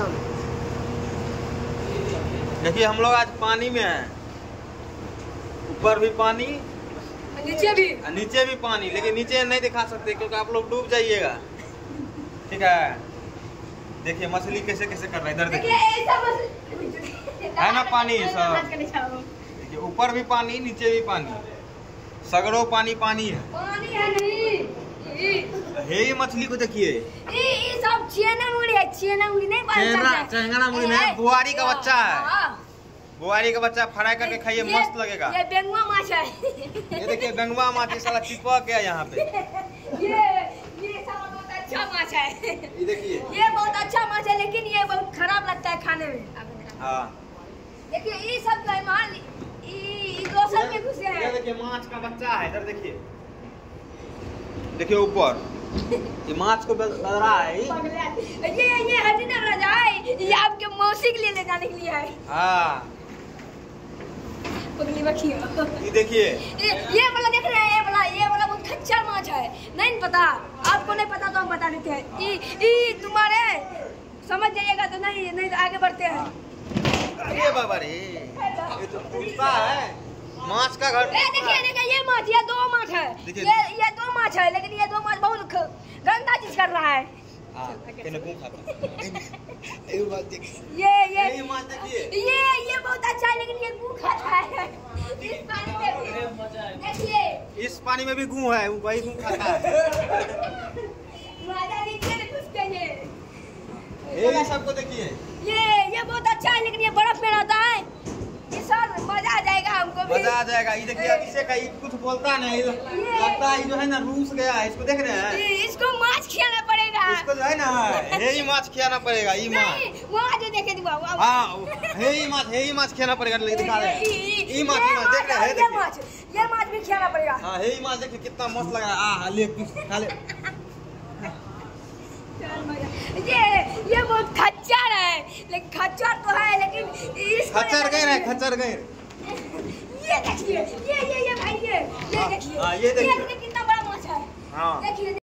एकदम देखिए हम लोग आज पानी में हैं। ऊपर भी पानी नीचे भी। नीचे भी पानी लेकिन नीचे नहीं दिखा सकते क्योंकि आप लोग डूब जाइएगा। ठीक है? देखिए मछली कैसे कैसे कर रहा है इधर देखिए। है ना पानी सब? देखिए ऊपर भी पानी नीचे भी पानी। सगरो पानी पानी है। पानी है नहीं। हे ये मछली को देखिए। ई सब चेना मुड़ी है चेना मुड़ी नहीं पाल चेंगरा- सकते मुड़ी नहीं, बुआरी का बच्चा है। हाँ। बुआरी का बच्चा फ्राई करके खाइए मस्त लगेगा। ये बेंगुआ माछ है। ये देखिए गंगवा माछ ये साला चिपक गया यहाँ पे। ये ये साला बहुत अच्छा माछ है। ये देखिए। ये बहुत अच्छा माछ है लेकिन ये बहुत खराब लगता है खाने में। हाँ। देखिए ये सब जो है मान ली- ई ई दोसर में घुसे ये देखिए माछ का बच्चा है इधर देखिए। देखिए ऊपर। ये माछ को बद बद रहा है। ये। ये ये हजी ना राजा है ये आपके मौसी के लिए ले जाने के लिए है। हाँ। पगली बखियो ये देखिए। ये ये वाला देख रहे हैं ये वाला ये वाला बहुत खच्चर माछ है। नहीं पता। आपको नहीं पता तो हम बता देते हैं। ई ई तुम्हारे। समझ जाइएगा तो नहीं नहीं तो आगे बढ़ते हैं। अरे बाबा रे। ये तो है। माछ का घर देखिए देखिए ये माछ ये दो माछ है। ये ये माछ है लेकिन ये दो माछ बहुत गंदा चीज़ कर रहा है। हाँ ये ये। ये। ये बहुत अच्छा है लेकिन ये गू खाता है। इस पानी में भी। देखिए। इस पानी में भी गू है वही गू खाता है। राजा नीचे ने घुस गए ये ये सबको देखिए। ये ये बहुत अच्छा है लेकिन ये बर्फ़ में रहता है। मज़ा आ जाएगा। ये देखिए अब इसे कहीं कुछ बोलता नहीं। लगता है जो है ना रूस गया है। इसको देख रहे हैं? इसको माछ खिलाना पड़ेगा। इसको जो है ना हे ही माछ खिलाना पड़ेगा ये माछ। वहाँ जो देखे हाँ हे ही माछ हे ही माछ खिलाना पड़ेगा लेकिन दिखा रहे हैं। ये माछ देख रहे हैं ये माछ भी खिलाना पड़ेगा। हाँ हे ही माछ देखिए कितना मस्त लग। रहा है ले कुछ खा ले। ये ये बहुत खच्चर है। लेकिन खच्चर तो है लेकिन खच्चर गए खच्चर गए देखिए ये ये ये भाई ये ये देखिए। हाँ, ये देखिए। कितना बड़ा माछ है। हाँ।